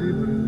Hallelujah.